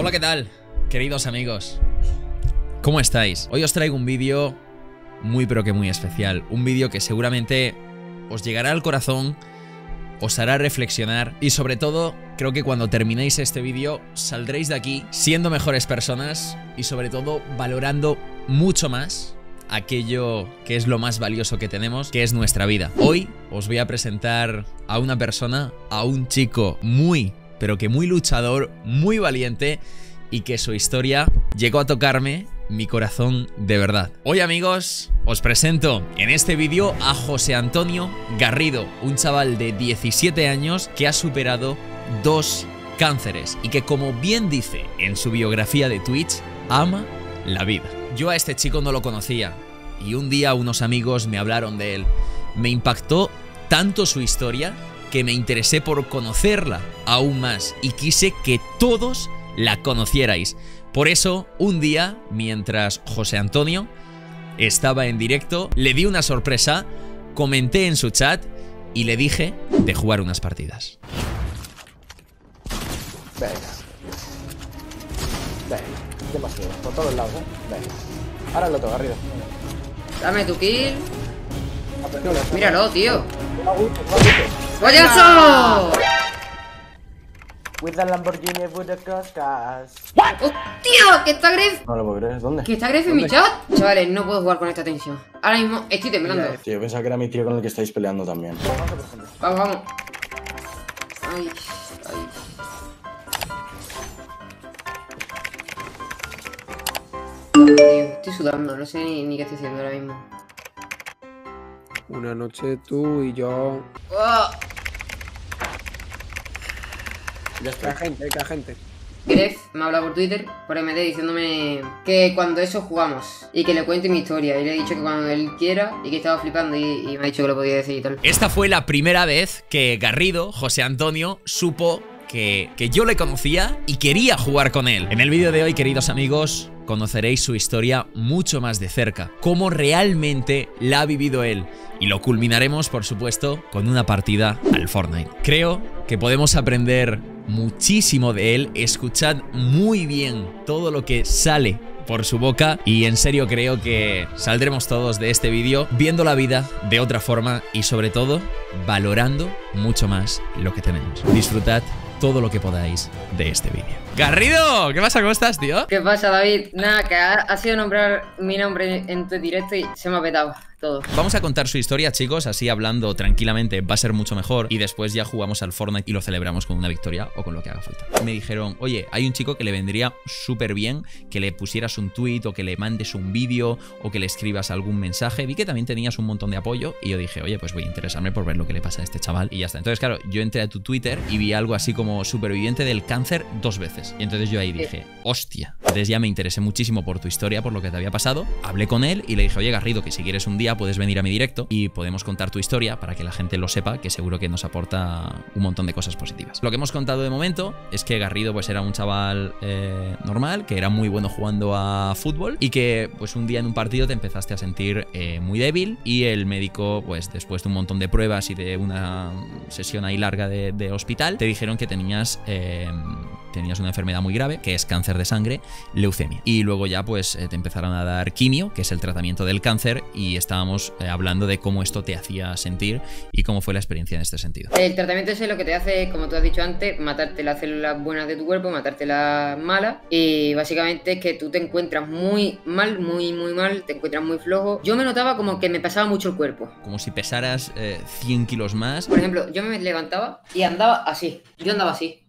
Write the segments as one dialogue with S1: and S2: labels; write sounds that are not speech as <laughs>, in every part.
S1: Hola, ¿qué tal? Queridos amigos, ¿cómo estáis? Hoy os traigo un vídeo muy pero que muy especial. Un vídeo que seguramente os llegará al corazón, os hará reflexionar y sobre todo creo que cuando terminéis este vídeo saldréis de aquí siendo mejores personas y sobre todo valorando mucho más aquello que es lo más valioso que tenemos, que es nuestra vida. Hoy os voy a presentar a una persona, a un chico muy, pero que muy luchador, muy valiente y que su historia llegó a tocarme mi corazón de verdad. Hoy amigos, os presento en este vídeo a José Antonio Garrido, un chaval de 17 años que ha superado dos cánceres y que como bien dice en su biografía de Twitch, ama la vida. Yo a este chico no lo conocía y un día unos amigos me hablaron de él. Me impactó tanto su historia que me interesé por conocerla aún más y quise que todos la conocierais. Por eso, un día, mientras José Antonio estaba en directo, le di una sorpresa, comenté en su chat y le dije de jugar unas partidas.
S2: Venga. Venga. Demasiado. Por todos lados, ¿eh? Venga. Ahora el otro, Garrido.
S3: Dame tu kill. Míralo, tío. ¡Payaso!
S2: With the Lamborghini, with the coscas.
S3: ¡Hostia! ¿Que está Gref?
S2: No lo puedo creer, ¿dónde?
S3: ¿Que está Gref en mi chat? Chavales, no puedo jugar con esta tensión. Ahora mismo estoy temblando.
S4: Tío, yo pensaba que era mi tío con el que estáis peleando también.
S3: Vamos, vamos. Ay, ay. Estoy sudando, no sé ni, ni qué estoy haciendo ahora mismo.
S5: Una noche tú y yo.
S3: ¡Oh!
S4: Ya
S5: Que gente, que gente.
S3: Gref me ha hablado por Twitter, por MD, diciéndome que cuando eso jugamos y que le cuente mi historia. Y le he dicho que cuando él quiera y que estaba flipando y, y me ha dicho que lo podía decir y tal.
S1: Esta fue la primera vez que Garrido, José Antonio, supo que, que yo le conocía y quería jugar con él. En el vídeo de hoy, queridos amigos, conoceréis su historia mucho más de cerca, cómo realmente la ha vivido él. Y lo culminaremos, por supuesto, con una partida al Fortnite. Creo que podemos aprender muchísimo de él, escuchad muy bien todo lo que sale por su boca y en serio creo que saldremos todos de este vídeo viendo la vida de otra forma y sobre todo valorando mucho más lo que tenemos. Disfrutad todo lo que podáis de este vídeo. Garrido, ¿qué pasa? ¿Cómo estás, tío?
S3: ¿Qué pasa, David? Nada, que ha, ha sido nombrar mi nombre en tu directo y se me ha petado todo.
S1: Vamos a contar su historia, chicos, así hablando tranquilamente va a ser mucho mejor y después ya jugamos al Fortnite y lo celebramos con una victoria o con lo que haga falta. Me dijeron, oye, hay un chico que le vendría súper bien que le pusieras un tweet o que le mandes un vídeo o que le escribas algún mensaje. Vi que también tenías un montón de apoyo y yo dije, oye, pues voy a interesarme por ver lo que le pasa a este chaval y ya está. Entonces, claro, yo entré a tu Twitter y vi algo así como superviviente del cáncer dos veces. Y entonces yo ahí dije, hostia. Entonces ya me interesé muchísimo por tu historia, por lo que te había pasado. Hablé con él y le dije, oye, Garrido, que si quieres un día puedes venir a mi directo y podemos contar tu historia para que la gente lo sepa, que seguro que nos aporta un montón de cosas positivas. Lo que hemos contado de momento es que Garrido pues era un chaval eh, normal, que era muy bueno jugando a fútbol y que pues un día en un partido te empezaste a sentir eh, muy débil y el médico pues después de un montón de pruebas y de una sesión ahí larga de, hospital te dijeron que tenías... eh, tenías una enfermedad muy grave, que es cáncer de sangre, leucemia. Y luego ya pues eh, te empezaron a dar quimio, que es el tratamiento del cáncer, y estábamos eh, hablando de cómo esto te hacía sentir y cómo fue la experiencia en este sentido.
S3: El tratamiento ese lo que te hace, como tú has dicho antes, matarte las células buenas de tu cuerpo, matarte las malas. Y básicamente es que tú te encuentras muy mal, muy, muy mal, te encuentras muy flojo. Yo me notaba como que me pesaba mucho el cuerpo.
S1: Como si pesaras eh, 100 kilos más.
S3: Por ejemplo, yo me levantaba y andaba así. Yo andaba así.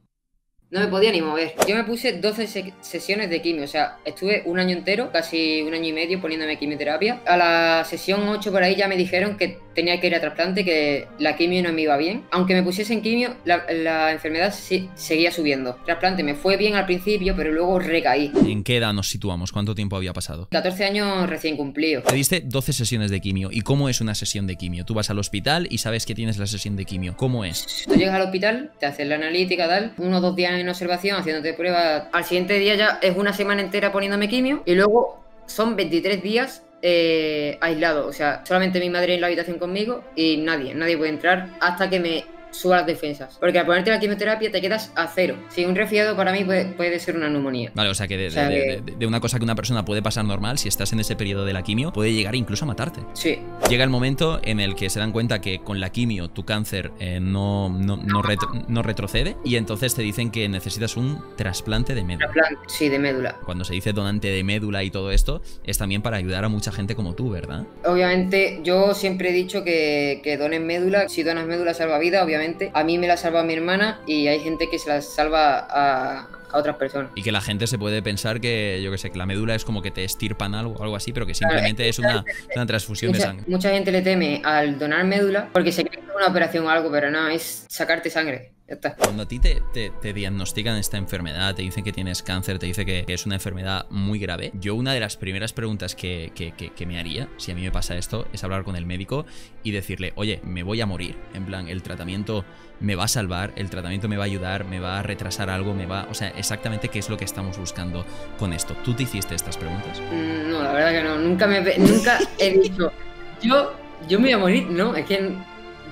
S3: No me podía ni mover. Yo me puse 12 se- sesiones de quimio. O sea, estuve un año entero, casi un año y medio poniéndome quimioterapia. A la sesión 8 por ahí ya me dijeron que tenía que ir a trasplante, que la quimio no me iba bien. Aunque me pusiesen quimio, la, la enfermedad sí- seguía subiendo. Trasplante me fue bien al principio, pero luego recaí.
S1: ¿En qué edad nos situamos? ¿Cuánto tiempo había pasado?
S3: 14 años recién cumplidos.
S1: Te diste 12 sesiones de quimio. ¿Y cómo es una sesión de quimio? Tú vas al hospital y sabes que tienes la sesión de quimio. ¿Cómo es?
S3: Tú llegas al hospital, te hacen la analítica, tal, uno o dos días en observación, haciéndote pruebas. Al siguiente día ya es una semana entera poniéndome quimio y luego son 23 días eh, aislado. O sea, solamente mi madre en la habitación conmigo y nadie, nadie puede entrar hasta que me suba las defensas. Porque al ponerte la quimioterapia te quedas a cero. Si un resfriado para mí puede, puede ser una neumonía.
S1: Vale, o sea que de,
S3: O sea
S1: de-
S3: que-
S1: de- de una cosa que una persona puede pasar normal, si estás en ese periodo de la quimio, puede llegar incluso a matarte.
S3: Sí,
S1: Llega el momento en el que se dan cuenta que con la quimio tu cáncer eh, no, no, no retro- no retrocede y entonces te dicen que necesitas un trasplante de médula.
S3: plan, sí, de médula.
S1: Cuando se dice donante de médula y todo esto, es también para ayudar a mucha gente como tú, ¿verdad?
S3: Obviamente, yo siempre he dicho que, que donen médula. Si donas médula, salva vida, obviamente. A mí me la salva mi hermana y hay gente que se la salva a, a otras personas.
S1: Y que la gente se puede pensar que, yo que sé, que la médula es como que te estirpan algo o algo así, pero que simplemente es una, una transfusión de sangre.
S3: mucha gente le teme al donar médula porque se cree que es una operación o algo, pero no, es sacarte sangre. Ya está.
S1: Cuando a ti te, te- te diagnostican esta enfermedad, te dicen que tienes cáncer, te dice que, que es una enfermedad muy grave, yo una de las primeras preguntas que, que- que- que me haría, si a mí me pasa esto, es hablar con el médico y decirle, oye, me voy a morir. En plan, el tratamiento me va a salvar, el tratamiento me va a ayudar, me va a retrasar algo, me va... O sea, exactamente qué es lo que estamos buscando con esto. ¿Tú te hiciste estas preguntas?
S3: Mm, No, la verdad que no. Nunca me nunca he dicho. Yo, yo me voy a morir. No, es que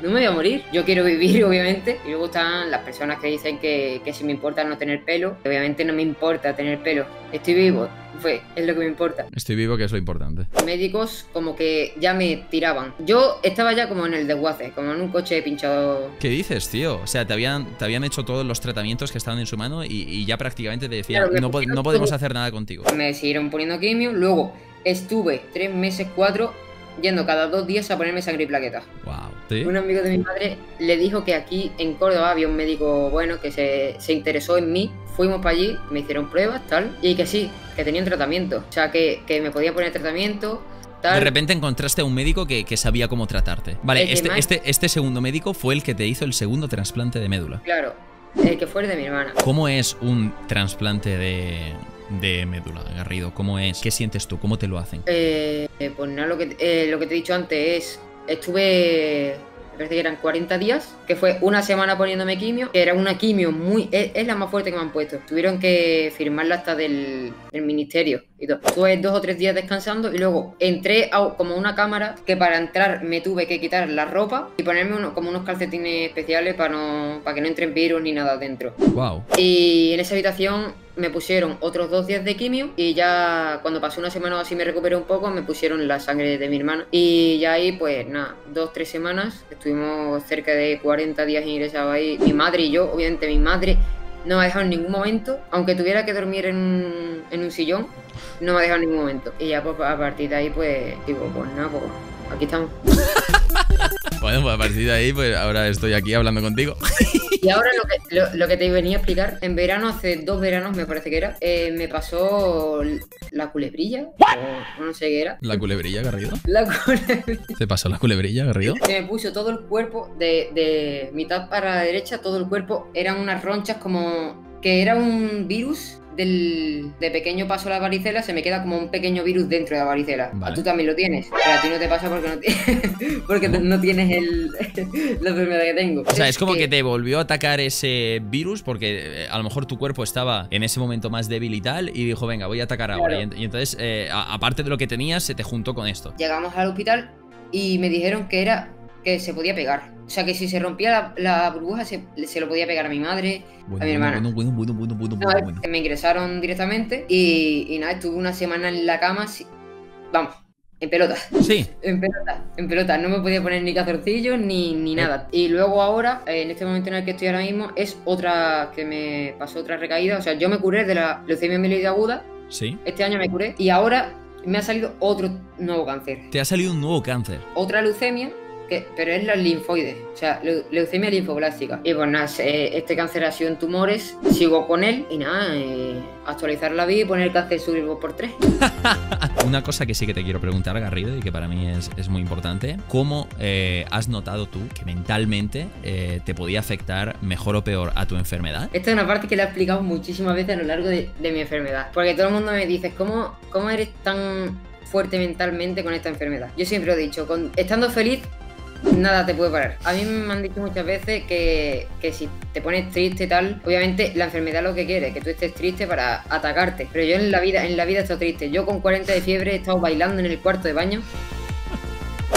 S3: no me voy a morir. Yo quiero vivir, <laughs> obviamente. Y luego están las personas que dicen que, que si me importa no tener pelo. Obviamente no me importa tener pelo. Estoy vivo. Fue, es lo que me importa.
S1: Estoy vivo, que es lo importante.
S3: Médicos como que ya me tiraban. Yo estaba ya como en el desguace, como en un coche pinchado.
S1: ¿Qué dices, tío? O sea, te habían, te habían hecho todos los tratamientos que estaban en su mano y, y ya prácticamente te decían,
S3: Claro,
S1: no, po- no podemos hacer nada contigo.
S3: Me siguieron poniendo quimio. Luego estuve tres meses, cuatro, yendo cada dos días a ponerme sangre y plaquetas.
S1: Wow. ¿Sí?
S3: Un amigo de mi madre le dijo que aquí en Córdoba había un médico bueno que se, se interesó en mí. Fuimos para allí, me hicieron pruebas, tal, y que sí, que tenían tratamiento. O sea, que, que me podía poner tratamiento, tal.
S1: De repente encontraste a un médico que, que sabía cómo tratarte. Vale, este, este, este segundo médico fue el que te hizo el segundo trasplante de médula.
S3: Claro, el que fue el de mi hermana.
S1: ¿Cómo es un trasplante de, de médula, Garrido? ¿Cómo es? ¿Qué sientes tú? ¿Cómo te lo hacen?
S3: Eh, pues nada, lo que, eh, lo que te he dicho antes es, estuve, me parece que eran 40 días, que fue una semana poniéndome quimio, que era una quimio muy, es, es la más fuerte que me han puesto. Tuvieron que firmarla hasta del, del ministerio y todo. Estuve dos o tres días descansando y luego entré a como una cámara que para entrar me tuve que quitar la ropa y ponerme uno- como unos calcetines especiales para, no, para que no entren virus ni nada dentro.
S1: Wow.
S3: Y en esa habitación me pusieron otros dos días de quimio y ya cuando pasó una semana o así me recuperé un poco, me pusieron la sangre de mi hermana. Y ya ahí, pues nada, dos, tres semanas, estuvimos cerca de 40 días ingresados ahí. Mi madre y yo, obviamente mi madre no me ha dejado en ningún momento, aunque tuviera que dormir en un, en un sillón, no me ha dejado en ningún momento. Y ya pues a partir de ahí, pues digo, pues nada, pues aquí estamos. <laughs>
S1: Bueno, pues a partir de ahí, pues ahora estoy aquí hablando contigo. <laughs>
S3: Y ahora lo que, lo, lo que te venía a explicar, en verano, hace dos veranos me parece que era, eh, me pasó la culebrilla, o no sé qué era.
S1: ¿La culebrilla, Garrido?
S3: La culebrilla.
S1: ¿Te pasó la culebrilla, Garrido?
S3: Se me puso todo el cuerpo, de, de mitad para la derecha, todo el cuerpo, eran unas ronchas como que era un virus del, de pequeño paso a la varicela, se me queda como un pequeño virus dentro de la varicela.
S1: Vale.
S3: Tú también lo tienes, pero a ti no te pasa porque no, <laughs> porque no tienes el, <laughs> la enfermedad que tengo.
S1: O sea, es como que te volvió a atacar ese virus porque eh, a lo mejor tu cuerpo estaba en ese momento más débil y tal y dijo, venga, voy a atacar ahora. Y, y entonces, eh, aparte de lo que tenías, se te juntó con esto.
S3: Llegamos al hospital y me dijeron que era que se podía pegar. O sea, que si se rompía la, la burbuja se, se lo podía pegar a mi madre,
S1: Bueno,
S3: a mi hermana.
S1: bueno, bueno, bueno, bueno, bueno,
S3: No,
S1: bueno,
S3: me ingresaron directamente y, y nada, estuve una semana en la cama, si- vamos, en pelota,
S1: Sí, <laughs>
S3: en pelota, en pelota. No me podía poner ni calzoncillos ni, ni nada. Y luego ahora, eh, en este momento en el que estoy ahora mismo, es otra que me pasó otra recaída. O sea, yo me curé de la leucemia mieloide aguda,
S1: sí.
S3: este año me curé, y ahora me ha salido otro nuevo cáncer.
S1: Te ha salido un nuevo cáncer.
S3: Otra leucemia. Que, pero es la linfoide, o sea, leu- leucemia linfoblástica. Y pues nada, este cáncer ha sido en tumores, sigo con él y nada, eh, actualizar la vida y poner el cáncer subir por tres. <laughs>
S1: Una cosa que sí que te quiero preguntar, Garrido, y que para mí es, es muy importante, ¿cómo eh, has notado tú que mentalmente eh, te podía afectar mejor o peor a tu enfermedad?
S3: Esta es una parte que le he explicado muchísimas veces a lo largo de, de mi enfermedad. Porque todo el mundo me dice, ¿cómo, cómo eres tan fuerte mentalmente con esta enfermedad? Yo siempre lo he dicho, con, estando feliz, nada te puede parar. A mí me han dicho muchas veces que, que si te pones triste y tal, obviamente la enfermedad lo que quiere, que tú estés triste para atacarte. Pero yo en la vida, en la vida he estado triste. Yo con 40 de fiebre he estado bailando en el cuarto de baño.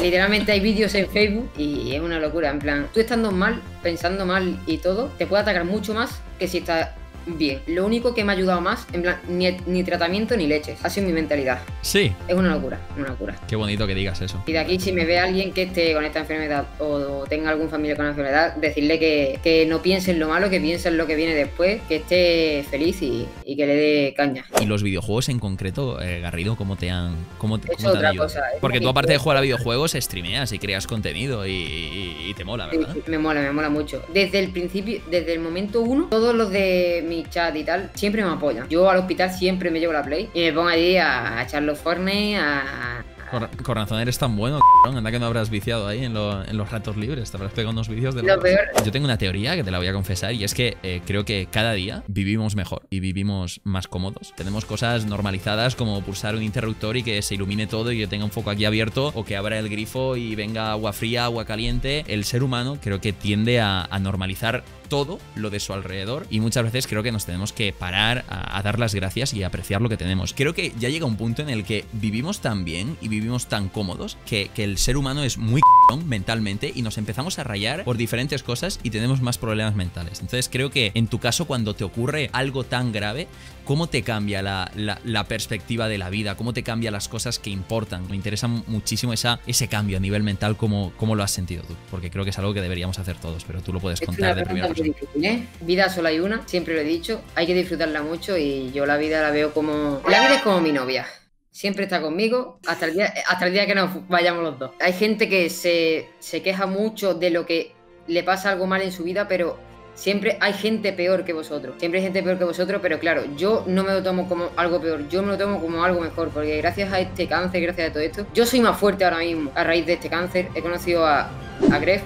S3: Literalmente hay vídeos en Facebook y es una locura. En plan, tú estando mal, pensando mal y todo, te puede atacar mucho más que si estás bien. Lo único que me ha ayudado más, en plan, ni, ni tratamiento ni leches. Ha sido mi mentalidad.
S1: Sí.
S3: Es una locura, una locura.
S1: Qué bonito que digas eso.
S3: Y de aquí, si me ve alguien que esté con esta enfermedad o tenga algún familiar con la enfermedad, decirle que, que no piense en lo malo, que piense en lo que viene después, que esté feliz y, y que le dé caña.
S1: Y los videojuegos en concreto, eh, Garrido, ¿cómo te han, cómo te, cómo
S3: otra cosa,
S1: Porque tú aparte de jugar a videojuegos, streameas y creas contenido y, y- y te mola, ¿verdad?
S3: Me mola, me mola mucho. Desde el principio, desde el momento uno, todos los de mi chat y tal siempre me apoyan. Yo al hospital siempre me llevo la play y me pongo allí a, a echar los Fortnite, a.
S1: Con, con razón eres tan bueno, cabrón. Anda que no habrás viciado ahí en, lo- en los ratos libres. Te habrás pegado unos vídeos de
S3: Lo peor.
S1: Yo tengo una teoría que te la voy a confesar y es que eh, creo que cada día vivimos mejor y vivimos más cómodos. Tenemos cosas normalizadas como pulsar un interruptor y que se ilumine todo y que tenga un foco aquí abierto o que abra el grifo y venga agua fría, agua caliente. El ser humano creo que tiende a, a normalizar todo lo de su alrededor y muchas veces creo que nos tenemos que parar a, dar las gracias y apreciar lo que tenemos. Creo que ya llega un punto en el que vivimos tan bien y vivimos tan cómodos que, que el ser humano es muy mentalmente y nos empezamos a rayar por diferentes cosas y tenemos más problemas mentales. Entonces creo que en tu caso cuando te ocurre algo tan grave, ¿cómo te cambia la, la- la perspectiva de la vida? ¿Cómo te cambia las cosas que importan? Me interesa muchísimo esa, ese cambio a nivel mental, ¿cómo, ¿cómo lo has sentido tú? Porque creo que es algo que deberíamos hacer todos, pero tú lo puedes
S3: Es una
S1: contar de primera persona.
S3: difícil, ¿eh? Vida solo hay una, siempre lo he dicho. Hay que disfrutarla mucho y yo la vida la veo como. La vida es como mi novia. Siempre está conmigo hasta el día, hasta el día que nos vayamos los dos. Hay gente que se, se queja mucho de lo que le pasa algo mal en su vida, pero siempre hay gente peor que vosotros. Siempre hay gente peor que vosotros, pero claro, yo no me lo tomo como algo peor, yo me lo tomo como algo mejor, porque gracias a este cáncer, gracias a todo esto, yo soy más fuerte ahora mismo a raíz de este cáncer. He conocido a, a Gref,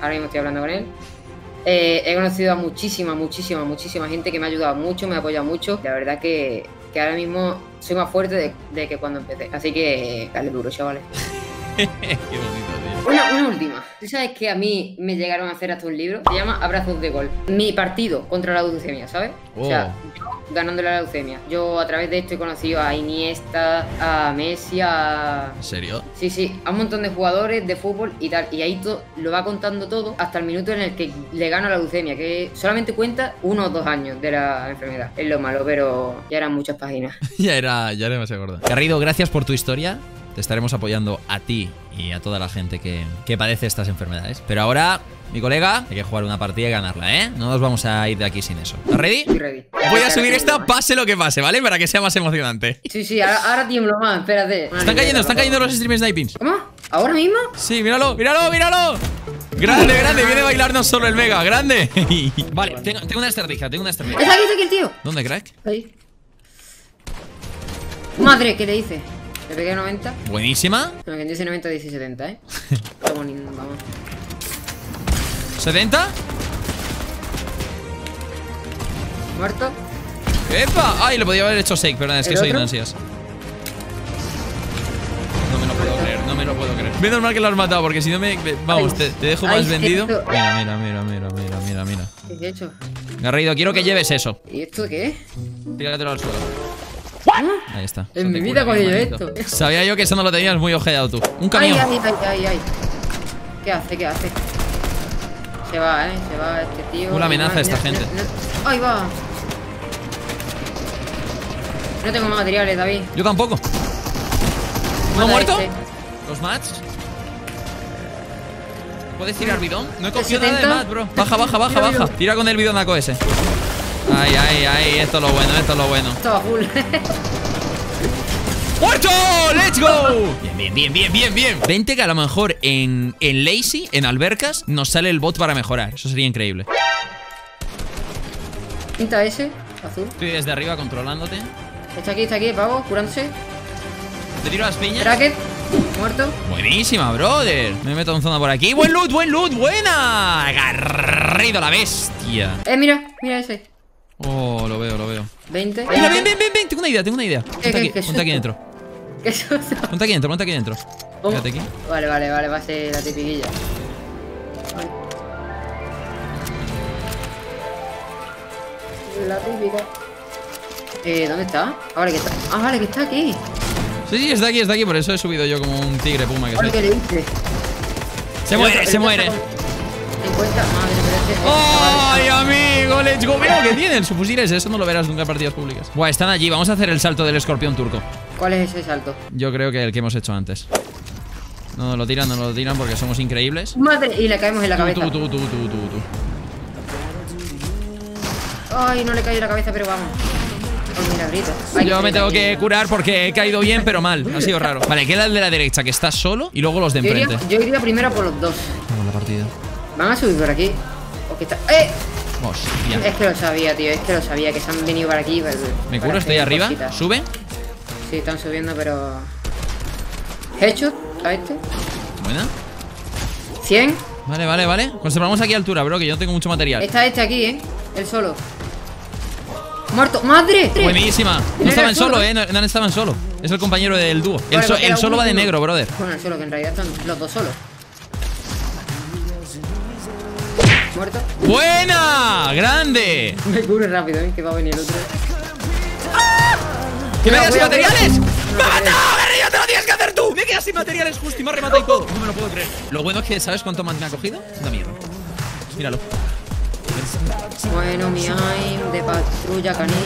S3: ahora mismo estoy hablando con él. Eh, he conocido a muchísima, muchísima, muchísima gente que me ha ayudado mucho, me ha apoyado mucho. La verdad que, que ahora mismo soy más fuerte de, de que cuando empecé. Así que dale duro, chavales. <laughs>
S1: Qué bonito.
S3: Una, una última. ¿Tú sabes que a mí me llegaron a hacer hasta un libro? Se llama Abrazos de Gol. Mi partido contra la leucemia, ¿sabes? O sea,
S1: Oh.
S3: yo ganándole a la leucemia. Yo a través de esto he conocido a Iniesta, a Messi, a...
S1: ¿En serio?
S3: Sí, sí, a un montón de jugadores de fútbol y tal. Y ahí lo va contando todo hasta el minuto en el que le gano la leucemia, que solamente cuenta uno o dos años de la enfermedad. Es lo malo, pero ya eran muchas páginas. <laughs>
S1: ya era, ya era demasiado gordo. Garrido, gracias por tu historia. Te estaremos apoyando a ti y a toda la gente que, que padece estas enfermedades. Pero ahora, mi colega, hay que jugar una partida y ganarla, ¿eh? No nos vamos a ir de aquí sin eso. ¿Estás ready?
S3: Estoy ready.
S1: Voy a subir esta, pase lo que pase, ¿vale? Para que sea más emocionante.
S3: Sí, sí, ahora, ahora tiemblo más, espérate.
S1: Están cayendo, están cayendo los stream snipings.
S3: ¿Cómo? ¿Ahora mismo?
S1: Sí, míralo, míralo, míralo. Grande, grande, viene a bailarnos solo el Mega, grande. <laughs> vale, tengo, tengo una estrategia, tengo una estrategia.
S3: Está aquí, está aquí el tío.
S1: ¿Dónde, crack?
S3: Ahí. Madre, ¿qué le hice? Le pegué 90.
S1: Buenísima.
S3: No, quien dice 90 dice 70, ¿eh? <laughs> Vamos, vamos.
S1: 70.
S3: ¿Muerto?
S1: ¡Epa! Ay, le podía haber hecho shake, pero es que
S3: ¿El
S1: soy un ansias. No me lo puedo creer, no me lo puedo creer. Menos mal que lo has matado, porque si no me. Vamos, te, te dejo
S3: ay,
S1: más vendido. Mira, mira, mira, mira, mira, mira, mira.
S3: ¿Qué he hecho?
S1: Garrido, quiero que lleves eso.
S3: ¿Y esto qué?
S1: Tíratelo al suelo. Ahí está.
S3: En mi vida cogí yo esto. <laughs>
S1: Sabía yo que eso no lo tenías muy ojeado tú. Un camión.
S3: ay, ay, ay, ay. ¿Qué hace? ¿Qué hace? Se va, ¿eh? Se va este tío.
S1: Una amenaza
S3: No,
S1: esta
S3: no,
S1: gente.
S3: no, no. ¡Ahí va! No tengo más materiales, David.
S1: Yo tampoco. ¿No
S3: Mata a
S1: muerto?
S3: este.
S1: ¿Los mats? ¿Puedes tirar bidón? No he
S3: ¿De
S1: cogido nada de
S3: 70?
S1: mat, bro. Baja, baja, baja, <laughs> baja.
S3: bidón.
S1: Tira con el bidonaco ese. Ay, ay, ay. Esto es lo bueno, esto es lo bueno.
S3: Estaba full. <laughs>
S1: ¡Muerto! ¡Let's go! Bien, bien, bien, bien, bien, bien. Vente que a lo mejor en, en Lazy, en albercas, nos sale el bot para mejorar. Eso sería increíble.
S3: Pinta ese, azul.
S1: Estoy desde arriba controlándote.
S3: Está aquí, está aquí, pavo, curándose.
S1: Te tiro las piñas.
S3: Tracker, muerto.
S1: Buenísima, brother. Me meto en zona por aquí. Buen loot, buen loot, buena. Agarrido la bestia.
S3: Eh, mira, mira ese.
S1: Oh, lo veo, lo veo.
S3: 20.
S1: Mira, ven, ven, ven, ven. Tengo una idea, tengo una idea. Ponte aquí, ponte aquí dentro. <laughs>
S3: ¿Qué?
S1: Ponte aquí dentro, ponte aquí dentro.
S3: Vale, vale, vale, va a ser la tipiquilla. La típica. Eh, ¿dónde está? Ah, vale, que está. Ah, vale, que está aquí.
S1: Sí, Sí, está aquí, está aquí. Por eso he subido yo como un tigre puma que soy.
S3: que le hice.
S1: Se muere, se muere.
S3: otro- 50, madre, pero este-
S1: ¡Ay, amigo! ¡Let's lo que tienen. Su fusil es eso, no lo verás nunca en partidas públicas. Buah, están allí. Vamos a hacer el salto del escorpión turco.
S3: ¿Cuál es ese salto?
S1: Yo creo que el que hemos hecho antes. No nos lo tiran, no nos lo tiran porque somos increíbles.
S3: Madre, y le caemos en la cabeza.
S1: Tú, tú, tú, tú, tú, tú.
S3: Ay, no le cae la cabeza, pero vamos. Ay,
S1: Yo me tengo que curar porque he caído bien, pero mal. Ha sido raro. Vale, queda el de la derecha que está solo y luego los de
S3: Yo iría,
S1: enfrente.
S3: yo iría primero por los dos.
S1: Vamos la partida.
S3: Van a subir por aquí. O que está. ¡Eh! Es que lo sabía, tío. Es que lo sabía. Que se han venido para aquí. para-
S1: Me curo, estoy arriba.
S3: cositas.
S1: Sube.
S3: Sí, están subiendo, pero. Headshot a este.
S1: Buena.
S3: 100.
S1: Vale, vale, vale. Conservamos aquí altura, bro, que yo no tengo mucho material.
S3: Está este aquí, ¿eh? El solo. Muerto. ¡Madre!
S1: Buenísima. No estaban
S3: solo, ¿eh?
S1: No, no estaban solo. Es el compañero del dúo. El, so- solo
S3: uno
S1: va de negro, brother.
S3: Bueno, el solo, que en realidad están los dos solos. Muerto.
S1: ¡Buena! ¡Grande!
S3: Me cubre rápido, ¿eh? Que va a venir el otro.
S1: ¡Que me sin materiales! ¡Me ha matado, guerrillo! ¡Te lo tienes que hacer tú! ¡Me quedas sin materiales justo y me ha rematado y todo! No me lo puedo creer. Lo bueno es que, ¿sabes cuánto más me ha cogido? Una mierda. Míralo.
S3: Bueno, mi aim de patrulla canina.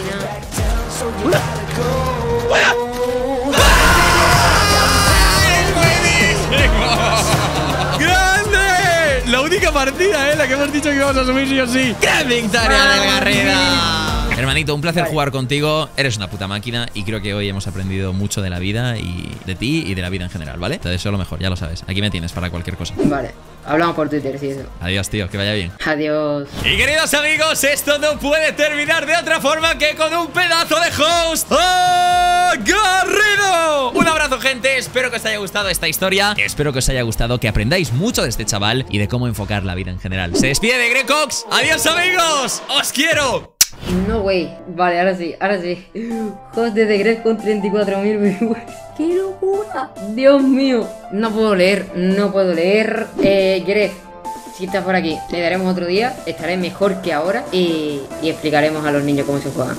S1: ¡Grande! La única partida, ¿eh? La que hemos dicho que íbamos a subir sí o sí. ¡Gran victoria del Garrida! Hermanito, un placer jugar contigo. Eres una puta máquina y creo que hoy hemos aprendido mucho de la vida y de ti y de la vida en general, ¿vale? Te deseo lo mejor, ya lo sabes. Aquí me tienes para cualquier cosa.
S3: Vale. Hablamos por Twitter, sí, eso.
S1: Adiós, tío, que vaya bien.
S3: Adiós.
S1: Y queridos amigos, esto no puede terminar de otra forma que con un pedazo de host agarrido. Un abrazo, gente. Espero que os haya gustado esta historia. Espero que os haya gustado, que aprendáis mucho de este chaval y de cómo enfocar la vida en general. Se despide de Grecox. Adiós, amigos. Os quiero.
S3: No, way. Vale, ahora sí, ahora sí. Host de The Gref con 34.000 viewers. ¡Qué locura! Dios mío. No puedo leer, no puedo leer. Eh, Gref, si estás por aquí, le daremos otro día. Estaré mejor que ahora y, y explicaremos a los niños cómo se juegan.